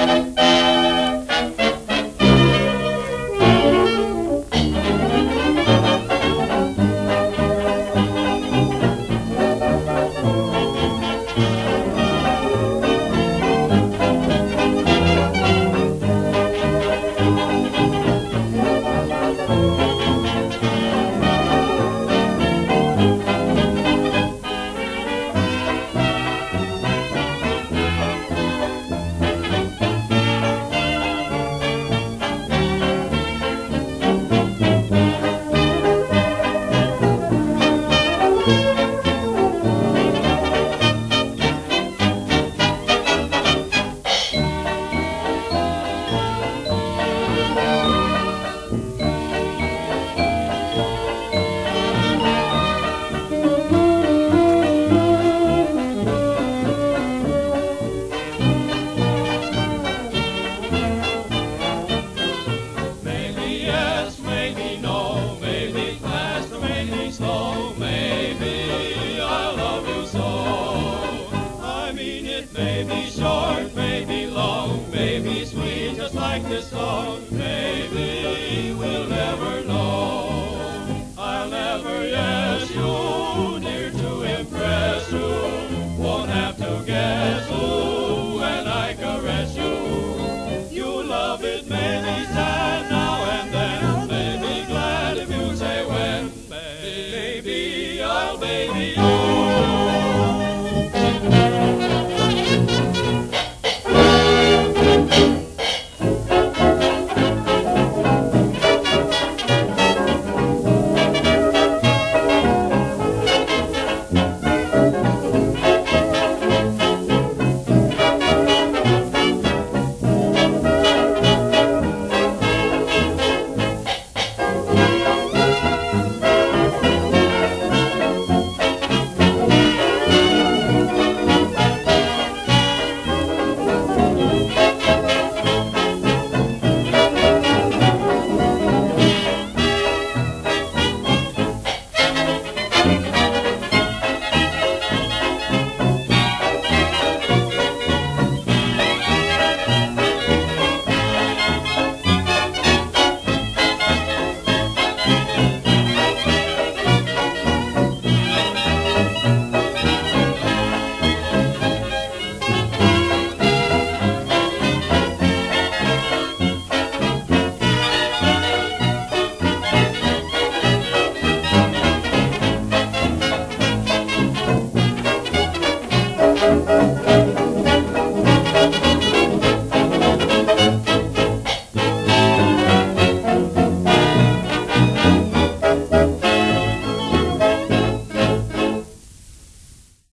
Maybe Maybe short, maybe long, maybe sweet, just like this song. Maybe we'll never know. I'll never yes you, dear, to impress you. Won't have to guess who when I caress you. You love it, maybe sad now and then, maybe glad if you say when. Maybe, oh, maybe.